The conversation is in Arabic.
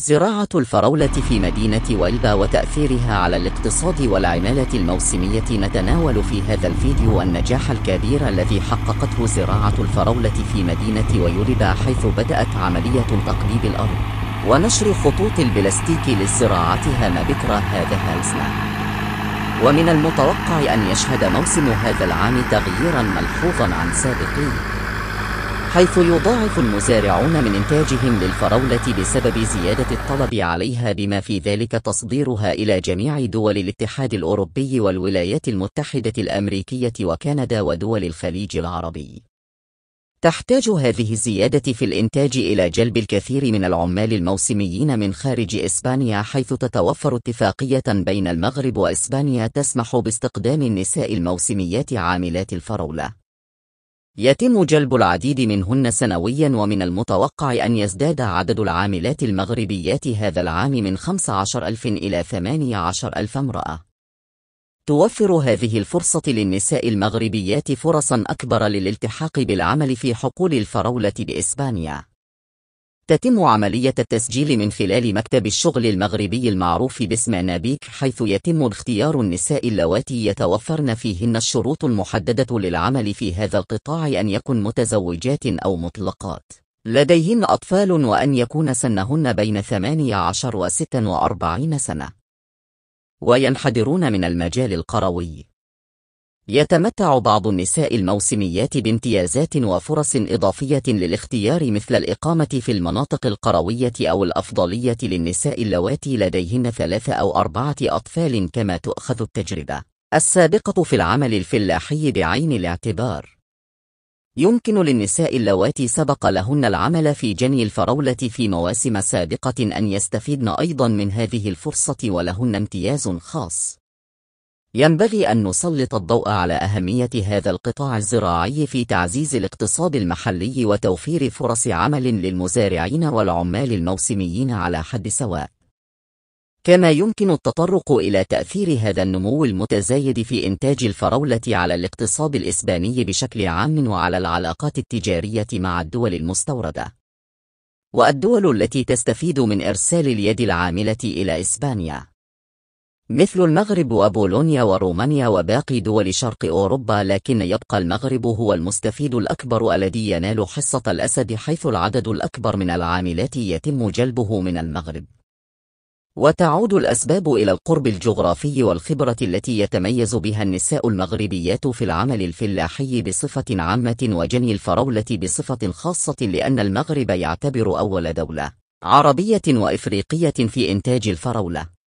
زراعة الفراولة في مدينة ويلبا وتأثيرها على الاقتصاد والعمالة الموسمية نتناول في هذا الفيديو النجاح الكبير الذي حققته زراعة الفراولة في مدينة ويلبا حيث بدأت عملية تقليب الأرض ونشر خطوط البلاستيك لزراعتها ما بكرة هذا السنة ومن المتوقع أن يشهد موسم هذا العام تغييرا ملحوظا عن سابقيه. حيث يضاعف المزارعون من إنتاجهم للفراولة بسبب زيادة الطلب عليها بما في ذلك تصديرها إلى جميع دول الاتحاد الأوروبي والولايات المتحدة الأمريكية وكندا ودول الخليج العربي. تحتاج هذه الزيادة في الإنتاج إلى جلب الكثير من العمال الموسميين من خارج إسبانيا حيث تتوفر اتفاقية بين المغرب وإسبانيا تسمح باستقدام النساء الموسميات عاملات الفراولة. يتم جلب العديد منهن سنويا ومن المتوقع أن يزداد عدد العاملات المغربيات هذا العام من 15 ألف إلى 18 ألف امرأة. توفر هذه الفرصة للنساء المغربيات فرصا أكبر للالتحاق بالعمل في حقول الفراولة بإسبانيا. تتم عملية التسجيل من خلال مكتب الشغل المغربي المعروف باسم نابيك حيث يتم اختيار النساء اللواتي يتوفرن فيهن الشروط المحددة للعمل في هذا القطاع أن يكن متزوجات أو مطلقات. لديهن أطفال وأن يكون سنهن بين 18 و 46 سنة. وينحدرون من المجال القروي. يتمتع بعض النساء الموسميات بامتيازات وفرص إضافية للاختيار مثل الإقامة في المناطق القروية أو الأفضلية للنساء اللواتي لديهن ثلاثة أو أربعة أطفال كما تؤخذ التجربة. السابقة في العمل الفلاحي بعين الاعتبار. يمكن للنساء اللواتي سبق لهن العمل في جني الفراولة في مواسم سابقة أن يستفيدن أيضا من هذه الفرصة ولهن امتياز خاص. ينبغي أن نسلط الضوء على أهمية هذا القطاع الزراعي في تعزيز الاقتصاد المحلي وتوفير فرص عمل للمزارعين والعمال الموسميين على حد سواء. كما يمكن التطرق إلى تأثير هذا النمو المتزايد في إنتاج الفراولة على الاقتصاد الإسباني بشكل عام وعلى العلاقات التجارية مع الدول المستوردة. والدول التي تستفيد من إرسال اليد العاملة إلى إسبانيا. مثل المغرب وبولونيا ورومانيا وباقي دول شرق أوروبا لكن يبقى المغرب هو المستفيد الأكبر الذي ينال حصة الأسد حيث العدد الأكبر من العاملات يتم جلبه من المغرب. وتعود الأسباب إلى القرب الجغرافي والخبرة التي يتميز بها النساء المغربيات في العمل الفلاحي بصفة عامة وجني الفراولة بصفة خاصة لأن المغرب يعتبر أول دولة عربية وإفريقية في إنتاج الفراولة.